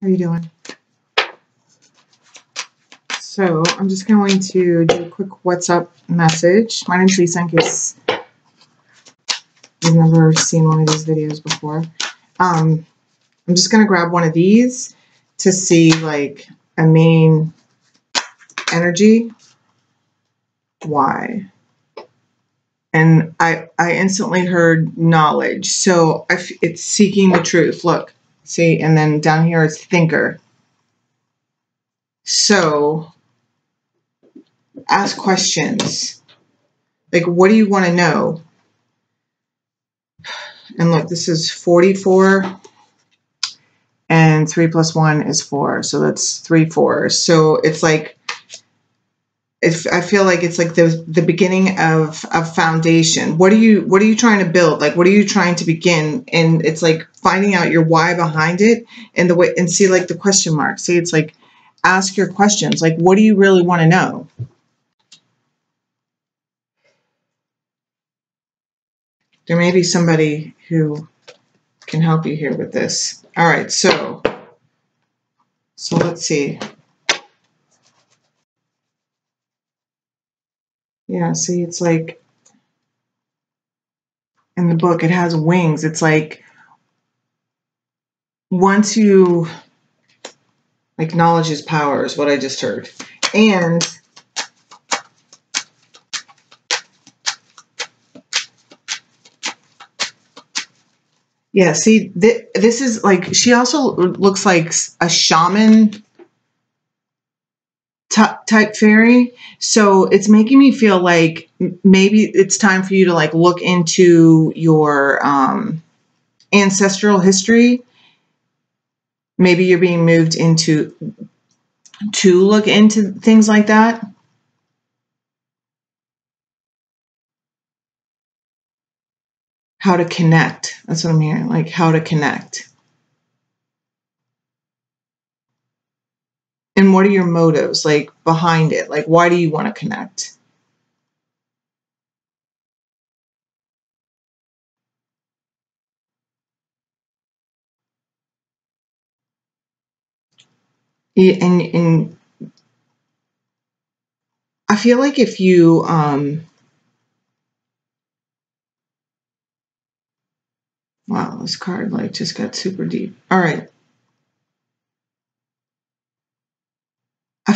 How are you doing? So I'm just going to do a quick What's Up message. My name's Lisa in case you've never seen one of these videos before. Um, I'm just going to grab one of these to see like a main energy. Why? And I, I instantly heard knowledge. So I f it's seeking the truth. Look, see, and then down here is thinker. So ask questions. Like, what do you want to know? And look, this is 44 and 3 plus 1 is 4. So that's 3 4s. So it's like, I feel like it's like the the beginning of a foundation. What are you what are you trying to build? Like what are you trying to begin? And it's like finding out your why behind it and the way and see like the question mark. See it's like ask your questions. Like what do you really want to know? There may be somebody who can help you here with this. All right, so so let's see. Yeah, see, it's like in the book, it has wings. It's like once you acknowledge his power, is what I just heard. And yeah, see, th this is like, she also looks like a shaman type fairy. So it's making me feel like maybe it's time for you to like look into your um, ancestral history. Maybe you're being moved into to look into things like that. How to connect. That's what I'm hearing. Like how to connect. And what are your motives like behind it? Like why do you want to connect and and I feel like if you um wow this card like just got super deep. All right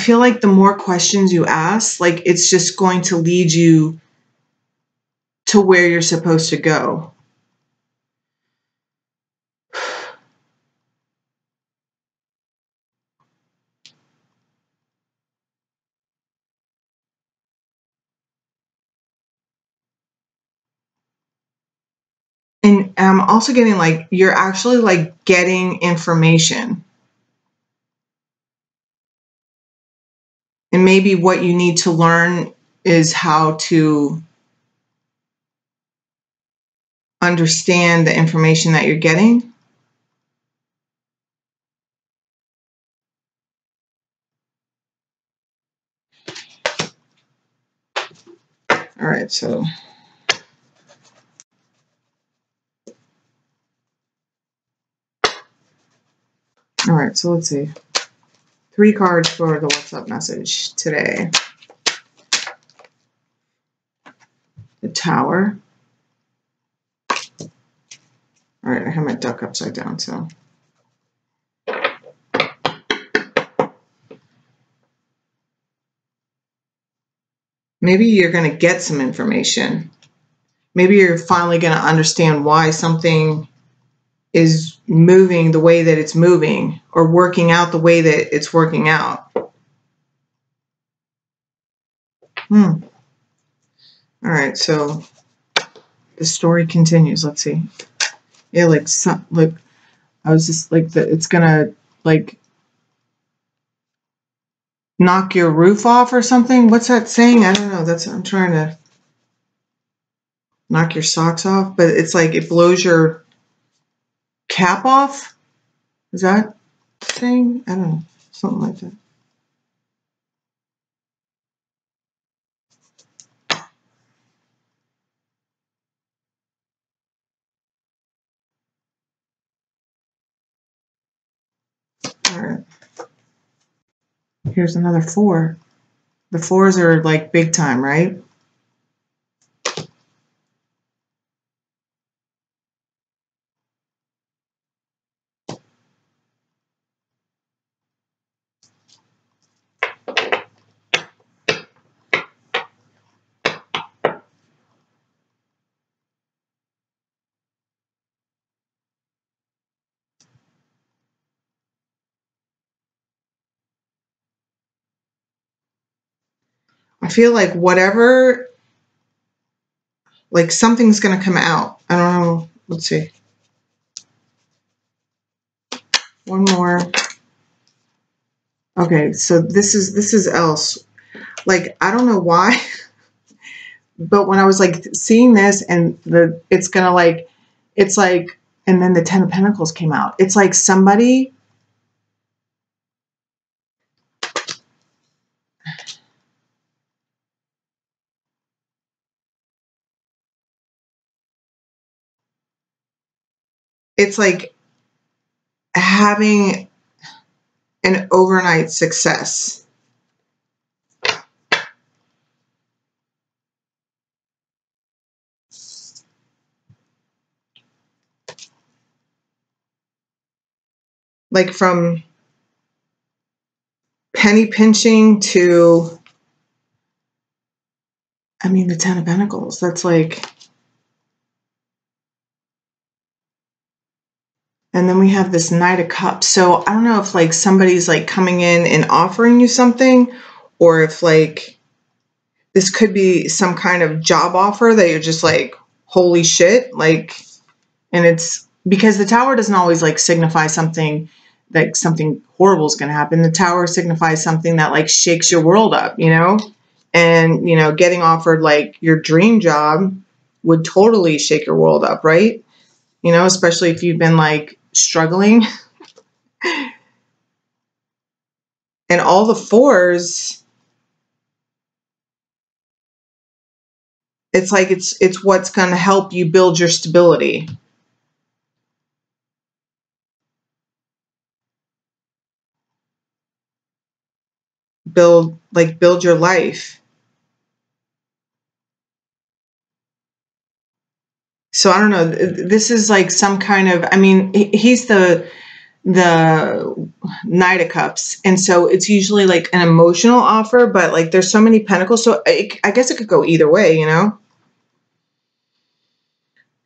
feel like the more questions you ask, like it's just going to lead you to where you're supposed to go. And I'm also getting like you're actually like getting information. And maybe what you need to learn is how to understand the information that you're getting. All right, so all right, so let's see three cards for the What's Up message today. The Tower. All right, I have my duck upside down, so. Maybe you're going to get some information. Maybe you're finally going to understand why something is moving the way that it's moving or working out the way that it's working out. Hmm. All right, so the story continues. Let's see. Yeah, like some, like I was just like that. It's gonna like knock your roof off or something. What's that saying? I don't know. That's I'm trying to knock your socks off, but it's like it blows your cap off? Is that saying? I don't know. Something like that. All different. Here's another four. The fours are like big time, right? I feel like whatever, like something's going to come out. I don't know. Let's see. One more. Okay, so this is this is else. Like I don't know why, but when I was like seeing this and the it's gonna like it's like and then the Ten of Pentacles came out. It's like somebody it's like having an overnight success. Like from penny pinching to, I mean, the Ten of Pentacles. That's like, And then we have this Knight of Cups. So I don't know if like somebody's like coming in and offering you something or if like this could be some kind of job offer that you're just like, holy shit. Like, and it's because the tower doesn't always like signify something like something horrible is going to happen. The tower signifies something that like shakes your world up, you know? And, you know, getting offered like your dream job would totally shake your world up, right? You know, especially if you've been like struggling. and all the fours it's like it's it's what's going to help you build your stability. Build like build your life. So I don't know. This is like some kind of. I mean, he's the the Knight of Cups, and so it's usually like an emotional offer. But like, there's so many Pentacles, so it, I guess it could go either way. You know.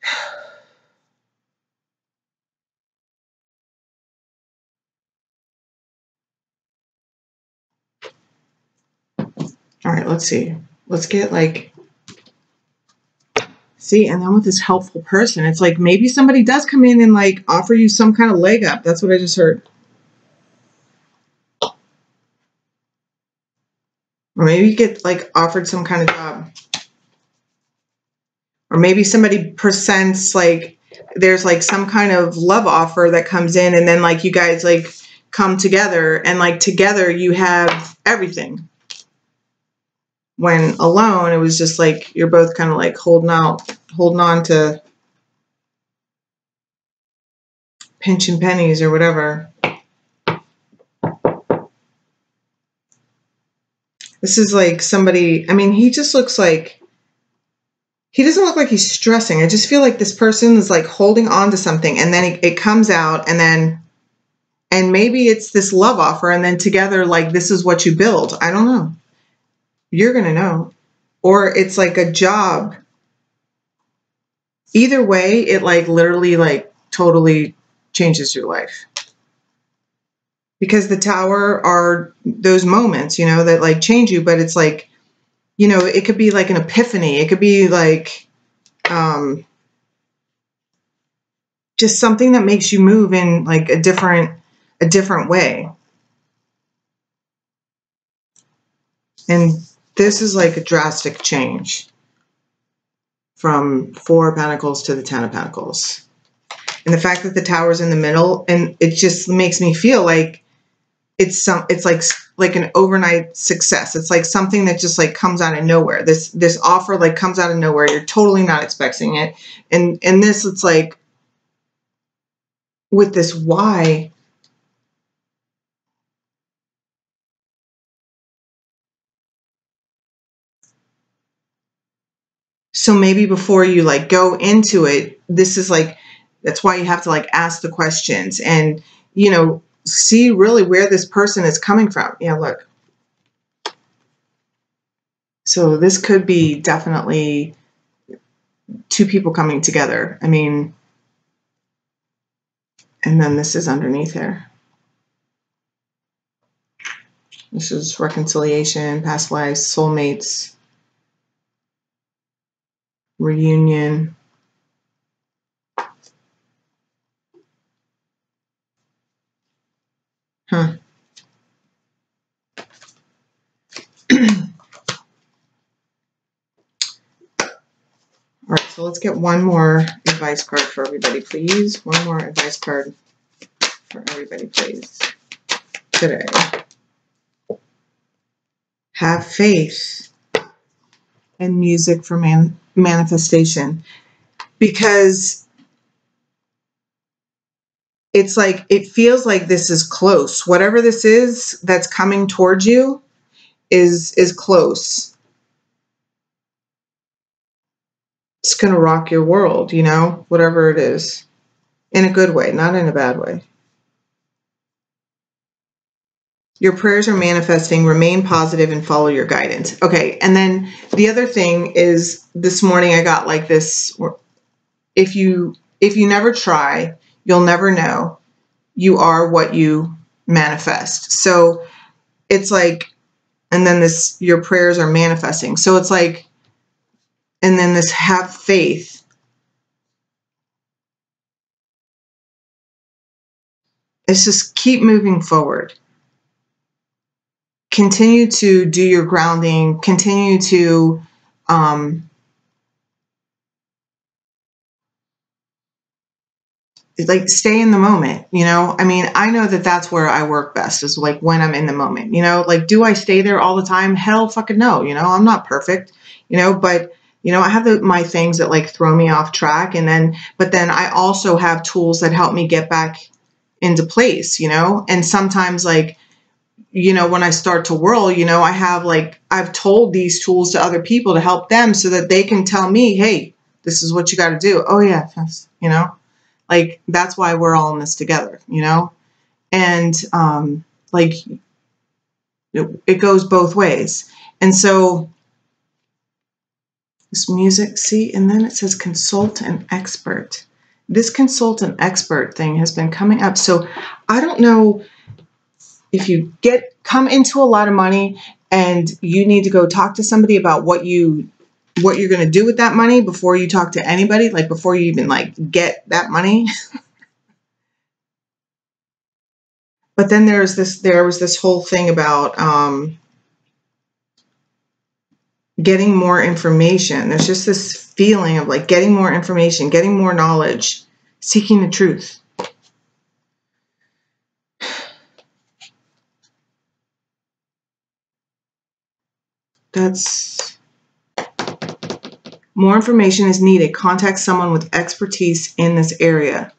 All right, let's see. Let's get like See, and then with this helpful person, it's like maybe somebody does come in and like offer you some kind of leg up. That's what I just heard. Or maybe you get like offered some kind of job. Or maybe somebody presents like there's like some kind of love offer that comes in and then like you guys like come together and like together you have everything when alone, it was just like you're both kind of like holding out, holding on to pinching pennies or whatever. This is like somebody, I mean, he just looks like, he doesn't look like he's stressing. I just feel like this person is like holding on to something and then it, it comes out and then, and maybe it's this love offer and then together, like, this is what you build. I don't know you're going to know. Or it's like a job. Either way, it like literally like totally changes your life. Because the tower are those moments, you know, that like change you, but it's like, you know, it could be like an epiphany. It could be like um just something that makes you move in like a different a different way. And this is like a drastic change from Four of Pentacles to the Ten of Pentacles. And the fact that the tower's in the middle, and it just makes me feel like it's some it's like like an overnight success. It's like something that just like comes out of nowhere. This this offer like comes out of nowhere. You're totally not expecting it. And and this it's like with this why So maybe before you like go into it, this is like that's why you have to like ask the questions and you know see really where this person is coming from. Yeah, look. So this could be definitely two people coming together. I mean, and then this is underneath here. This is reconciliation, past lives, soulmates, reunion. Huh. All right, so let's get one more advice card for everybody, please. One more advice card for everybody, please, today. Have faith and music for man manifestation. Because it's like it feels like this is close. Whatever this is that's coming towards you is is close. It's going to rock your world you know whatever it is in a good way not in a bad way your prayers are manifesting. Remain positive and follow your guidance. Okay and then the other thing is this morning i got like this if you if you never try you'll never know you are what you manifest. So it's like and then this your prayers are manifesting. So it's like and then this have faith. It's just keep moving forward continue to do your grounding, continue to um, like stay in the moment you know? I mean i know that that's where i work best is like when i'm in the moment you know? Like do i stay there all the time? Hell fucking no you know? I'm not perfect you know? But you know i have the, my things that like throw me off track and then but then i also have tools that help me get back into place you know? And sometimes like you know, when I start to whirl, you know, I have like, I've told these tools to other people to help them so that they can tell me, hey, this is what you got to do. Oh, yeah, you know, like that's why we're all in this together, you know? And um, like, it, it goes both ways. And so, this music, see, and then it says consult an expert. This consultant expert thing has been coming up. So I don't know if you get come into a lot of money and you need to go talk to somebody about what you what you're going to do with that money before you talk to anybody like before you even like get that money. But then there's this there was this whole thing about um, getting more information. There's just this feeling of like getting more information getting more knowledge seeking the truth More information is needed. Contact someone with expertise in this area.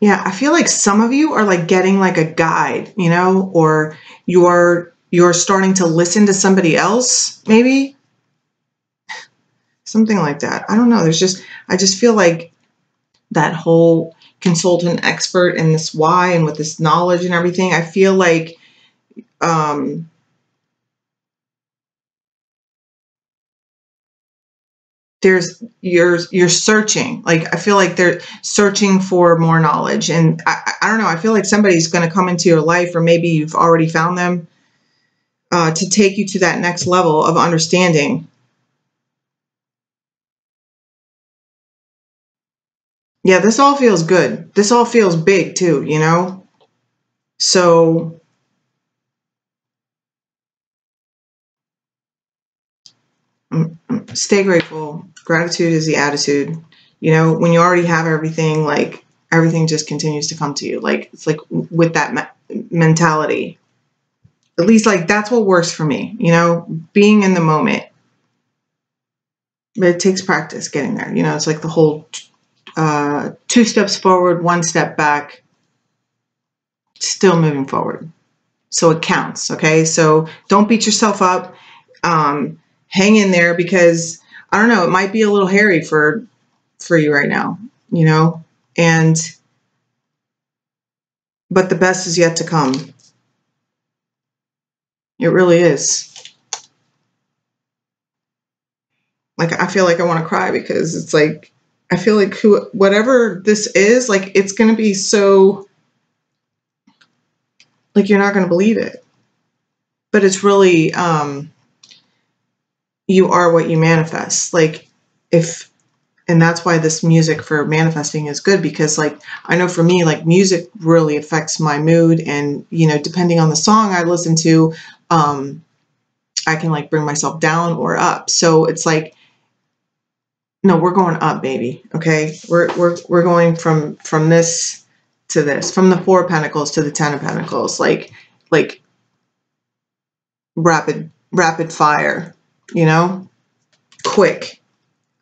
Yeah, I feel like some of you are like getting like a guide, you know, or you're you're starting to listen to somebody else maybe something like that. I don't know. There's just, I just feel like that whole consultant expert and this why and with this knowledge and everything, I feel like, um, there's you're you're searching like i feel like they're searching for more knowledge and i, I don't know i feel like somebody's going to come into your life or maybe you've already found them uh, to take you to that next level of understanding Yeah, this all feels good. This all feels big too, you know? So stay grateful. Gratitude is the attitude. You know, when you already have everything, like everything just continues to come to you. Like it's like with that me- mentality. At least like that's what works for me, you know, being in the moment. But it takes practice getting there. You know, it's like the whole uh, two steps forward, one step back, still moving forward. So it counts, okay? So don't beat yourself up. Um, hang in there because I don't know, it might be a little hairy for for you right now, you know? And but the best is yet to come. It really is. Like I feel like I want to cry because it's like I feel like who whatever this is, like it's going to be so like you're not going to believe it. But it's really um you are what you manifest. Like if and that's why this music for manifesting is good because like I know for me like music really affects my mood and you know depending on the song I listen to um I can like bring myself down or up. So it's like no, we're going up, baby. Okay? We're we're we're going from from this to this, from the 4 pentacles to the 10 of pentacles. Like like rapid rapid fire you know, quick.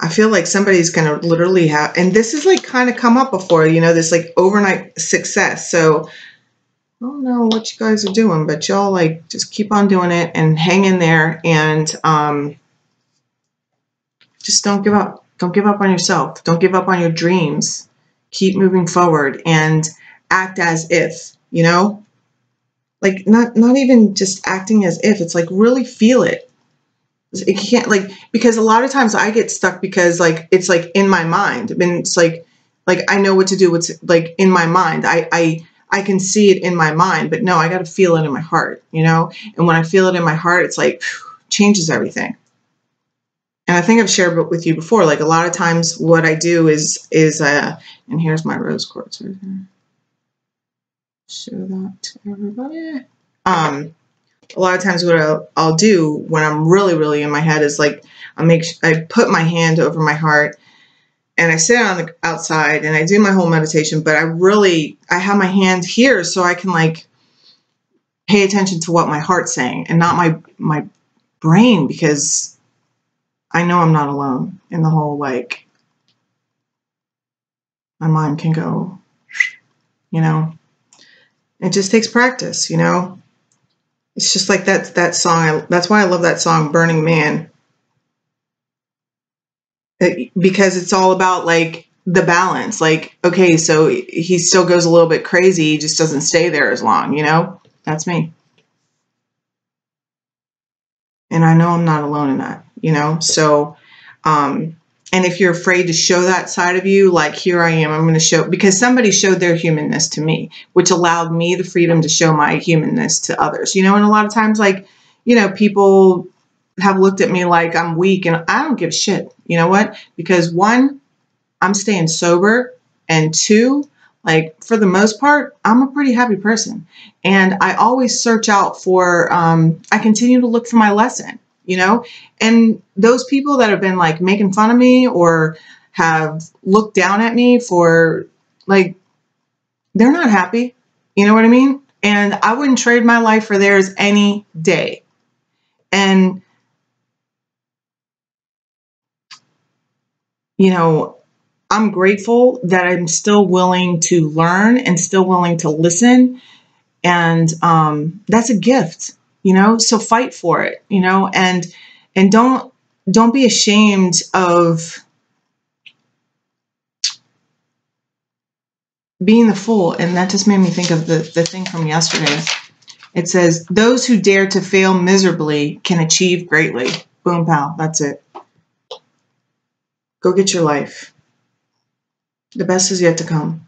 I feel like somebody's to literally have, and this is like kind of come up before, you know, this like overnight success. So I don't know what you guys are doing, but y'all like just keep on doing it and hang in there and um, just don't give up. Don't give up on yourself. Don't give up on your dreams. Keep moving forward and act as if, you know, like not not even just acting as if. It's like really feel it it can't like because a lot of times I get stuck because like it's like in my mind. I mean, it's like like I know what to do. What's like in my mind. I I I can see it in my mind, but no, I got to feel it in my heart. You know, and when I feel it in my heart, it's like phew, changes everything. And I think I've shared with you before. Like a lot of times, what I do is is uh, and here's my rose quartz right. Show that to everybody. Um, a lot of times what I'll, I'll, do when I'm really, really in my head is like I make I put my hand over my heart and I sit on the outside and I do my whole meditation, but I really I have my hand here so I can like pay attention to what my heart's saying and not my my brain because I know I'm not alone in the whole like my mind can go, you know. It just takes practice, you know it's just like that that song. That's why I love that song, Burning Man. It, because it's all about like the balance. Like, okay, so he still goes a little bit crazy, he just doesn't stay there as long, you know? That's me. And I know I'm not alone in that, you know? So um and if you're afraid to show that side of you, like here I am, I'm going to show because somebody showed their humanness to me, which allowed me the freedom to show my humanness to others. You know, and a lot of times, like, you know, people have looked at me like I'm weak and I don't give shit. You know what? Because one, I'm staying sober, and two, like for the most part, I'm a pretty happy person. And I always search out for, um, I continue to look for my lesson you know? And those people that have been like making fun of me or have looked down at me for like, they're not happy. You know what I mean? And I wouldn't trade my life for theirs any day. And, you know, I'm grateful that I'm still willing to learn and still willing to listen. And um, that's a gift you know? So fight for it you know? And and don't don't be ashamed of being the fool. And that just made me think of the the thing from yesterday. It says those who dare to fail miserably can achieve greatly. Boom pal. That's it. Go get your life. The best is yet to come.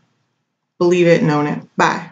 Believe it and own it. Bye